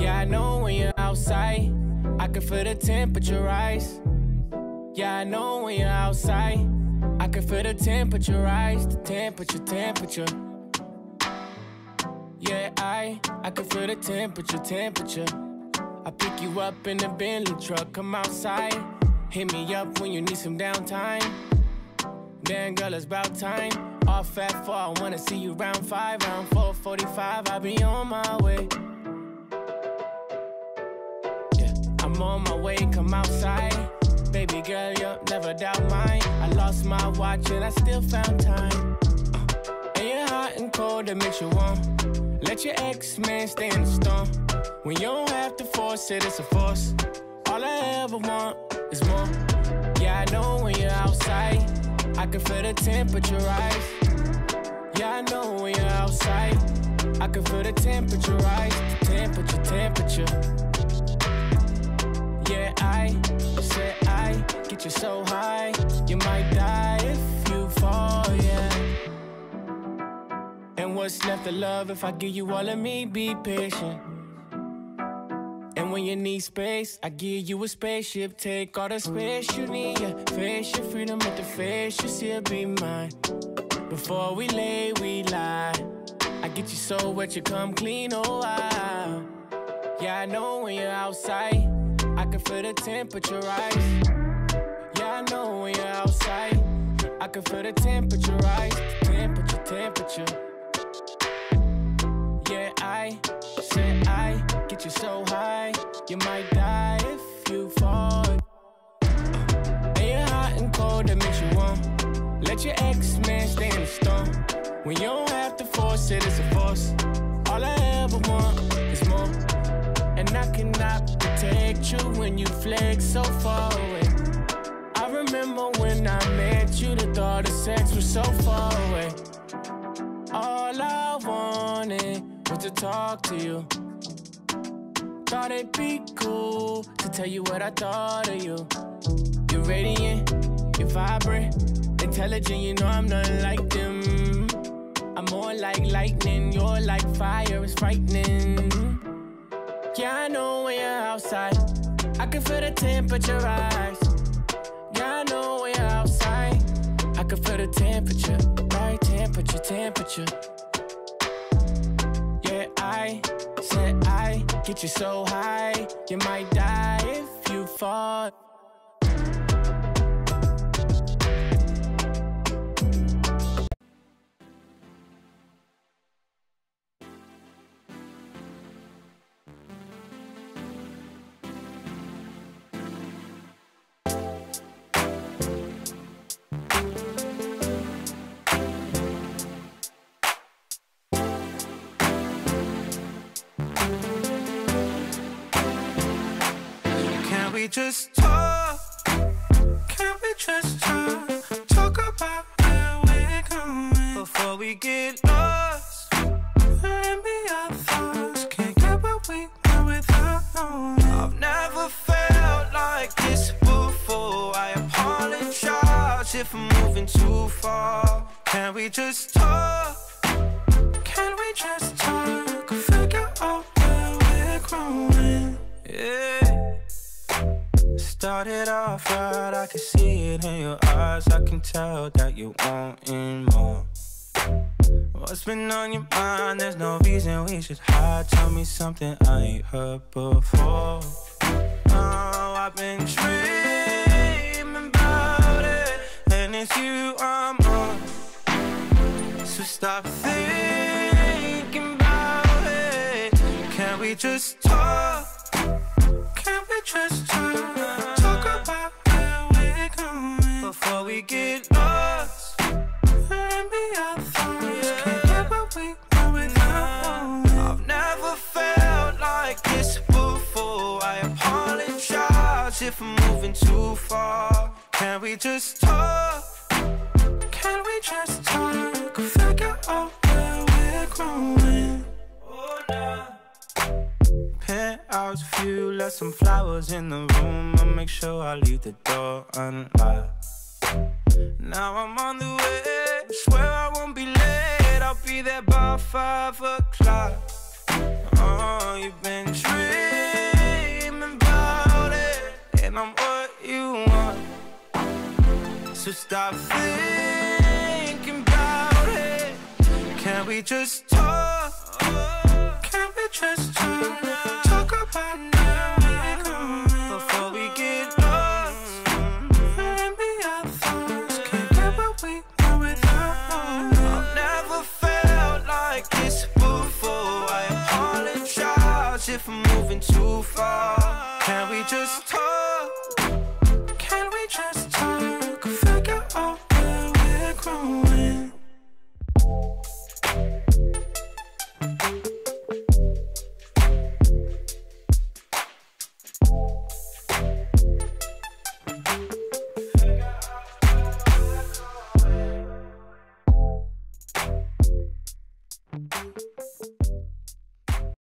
Yeah, I know when you're outside, I can feel the temperature rise. Yeah, I know when you're outside, I can feel the temperature rise. The temperature, temperature. Yeah, I, I can feel the temperature, temperature. I pick you up in the Bentley truck, come outside. Hit me up when you need some downtime. Damn, girl, it's about time. Off at four, I wanna see you round five, round four, 45. I'll be on my way. I'm on my way, come outside. Baby girl, you'll never doubt mine. I lost my watch and I still found time. Uh, and you're hot and cold, that makes you warm. Let your ex man stay in the storm. When you don't have to force it, it's a force. All I ever want is more. Yeah, I know when you're outside, I can feel the temperature rise. Yeah, I know when you're outside, I can feel the temperature rise. The temperature, temperature. I said I get you so high, you might die if you fall, yeah. And what's left of love if I give you all of me? Be patient. And when you need space, I give you a spaceship. Take all the space you need, yeah. Face your freedom at the face, you still be mine. Before we lay, we lie. I get you so wet, you come clean, oh wow. Yeah, I know when you're outside, feel the temperature rise. Yeah, I know when you're outside, I can feel the temperature rise. Temperature, temperature. Yeah, I said I get you so high, you might die if you fall. Uh, and you're hot and cold, that makes you warm. Let your ex man stay in the storm. When you don't have to force it, it's a force. All I ever want is more. And I cannot protect you when you flex so far away. I remember when I met you, the thought of sex was so far away. All I wanted was to talk to you. Thought it'd be cool to tell you what I thought of you. You're radiant, you're vibrant, intelligent, you know I'm nothing like them. I'm more like lightning, you're like fire, it's frightening. Yeah, I know when you're outside, I can feel the temperature rise. Yeah, I know when you're outside, I can feel the temperature, right? Temperature, temperature. Yeah, I said I get you so high, you might die if you fall. We just talk? Can we just talk? Talk about where we're going before we get lost. Let me our thoughts. Can't get what we want without knowing. I've never felt like this before. I apologize if I'm moving too far. Can we just talk? Started off right, I can see it in your eyes. I can tell that you wanting more. What's been on your mind? There's no reason we should hide. Tell me something I ain't heard before. Oh, I've been dreaming about it, and it's you I'm on. So stop thinking about it. Can we just talk? Can we just talk? If I'm moving too far. Can we just talk? Can we just talk? Figure out where we're growing. Oh, nah. Penthouse view, left some flowers in the room. I'll make sure I leave the door unlocked. Now I'm on the way. Swear I won't be late. I'll be there by five o'clock. Oh, you've been and I'm what you want. So stop thinking about it. Can we just talk? Can we just oh, where we're growing.